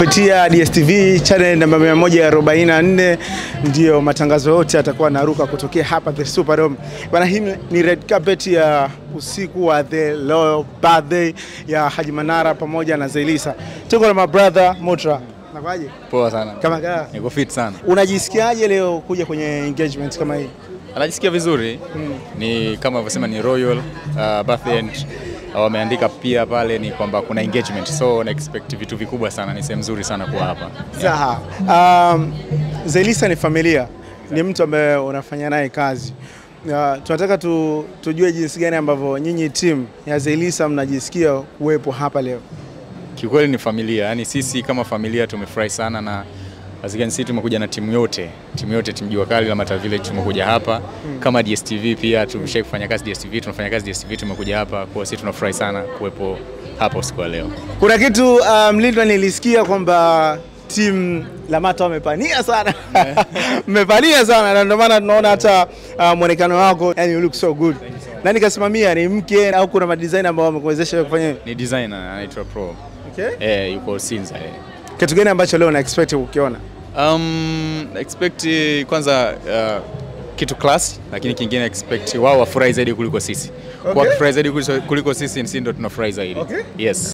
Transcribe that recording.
kupitia DSTV channel namba 144 ndio matangazo yote yatakuwa naruka kutokea hapa the Superdome. Bana, hii ni red carpet ya usiku wa the royal birthday ya Haji Manara pamoja na Zailisa. Tuko na my brother Motra. Nakwaje? Poa sana. Kama kaa. Niko fit sana. Unajisikiaje leo kuja kwenye engagement kama hii? Anajisikia vizuri. Hmm. Ni kama alivyosema ni royal uh, birthday and wameandika pia pale ni kwamba kuna engagement. So na expect vitu vikubwa sana. Ni sehemu nzuri sana kuwa hapa. Sawa. Um, Zelisa ni familia, ni mtu ambaye unafanya naye kazi. Uh, tunataka tu, tujue jinsi gani ambavyo nyinyi timu ya Zelisa mnajisikia kuwepo hapa leo. Kiukweli ni familia. yani sisi kama familia tumefurahi sana na Azigani see tumekuja na timu yote, timu yote, timu Jua Kali la Mata Village tumekuja hapa kama DSTV pia tumeshawahi kufanya kazi DSTV, tunafanya kazi DSTV, tumekuja hapa kwa sisi tunafurahi sana kuwepo hapa usiku wa leo. Kuna kitu um, Lindwa nilisikia kwamba timu la Mata wamepania sana mmepania sana na ndio maana tunaona hata uh, mwonekano wako yani you look so good. Nani kasimamia? Ni mke au kuna madesigner ambao wamekuwezesha kufanya? Ni designer anaitwa Pro. Okay. Eh, yuko Sinza eh. Kitu gani ambacho leo na expect ukiona? Um, expect eh, kwanza uh, kitu class, lakini kingine expect wao wafurahi zaidi kuliko sisi. Okay. Kwa kufurahi zaidi kuliko- kuliko sisi, sisi ndo tunafurahi zaidi. Okay. Yes.